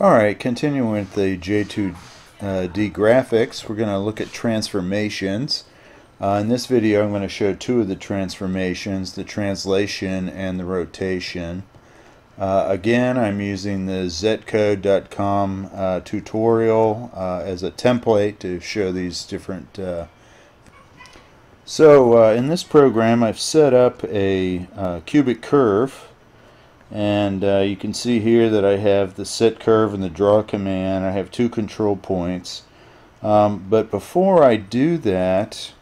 Alright, continuing with the J2D uh, graphics, we're going to look at transformations. Uh, in this video I'm going to show two of the transformations, the translation and the rotation. Uh, again, I'm using the zetcode.com uh, tutorial uh, as a template to show these different uh, so in this program I've set up a cubic curve and uh, you can see here that I have the set curve and the draw command. I have two control points. Um, but before I do that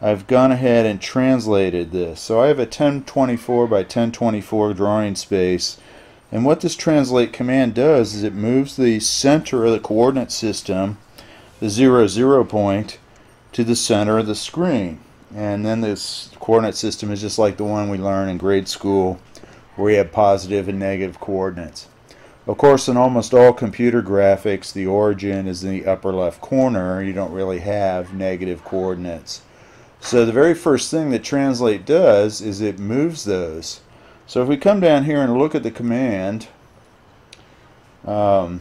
I've gone ahead and translated this. So I have a 1024 by 1024 drawing space. And what this translate command does is it moves the center of the coordinate system the zero zero point to the center of the screen. And then this coordinate system is just like the one we learned in grade school where you have positive and negative coordinates. Of course, in almost all computer graphics, the origin is in the upper left corner. You don't really have negative coordinates. So the very first thing that Translate does is it moves those. So if we come down here and look at the command, um,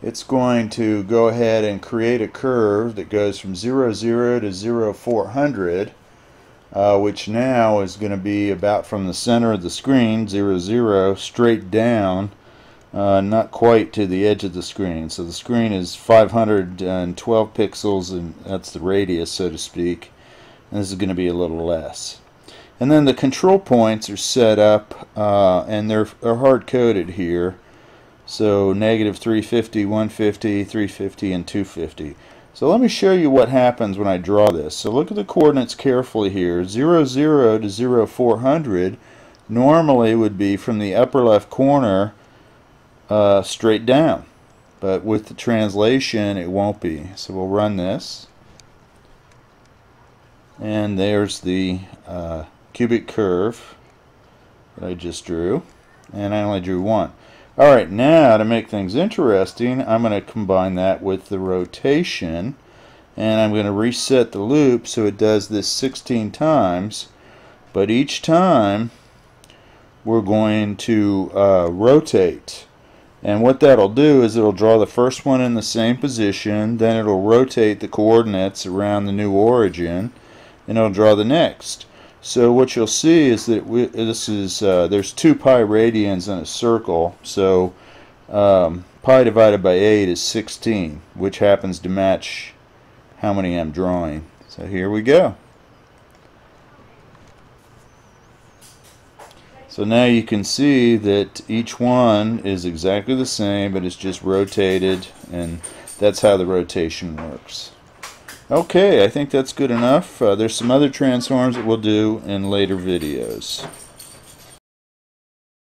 it's going to go ahead and create a curve that goes from 0, 0 to 0, 400 uh, which now is going to be about from the center of the screen, 0, 0, straight down, uh, not quite to the edge of the screen. So the screen is 512 pixels, and that's the radius, so to speak. And this is going to be a little less. And then the control points are set up, uh, and they're, they're hard-coded here. So negative 350, 150, 350, and 250. So let me show you what happens when I draw this. So look at the coordinates carefully here. 0, 0 to 0, 400 normally would be from the upper left corner uh, straight down. But with the translation, it won't be. So we'll run this. And there's the uh, cubic curve that I just drew. And I only drew one. Alright, now to make things interesting, I'm going to combine that with the rotation. And I'm going to reset the loop so it does this 16 times. But each time, we're going to uh, rotate. And what that'll do is it'll draw the first one in the same position, then it'll rotate the coordinates around the new origin, and it'll draw the next. So what you'll see is that we, this is uh, there's two pi radians in a circle. So um, pi divided by 8 is 16, which happens to match how many I'm drawing. So here we go. So now you can see that each one is exactly the same, but it's just rotated, and that's how the rotation works. Okay, I think that's good enough. Uh, there's some other transforms that we'll do in later videos.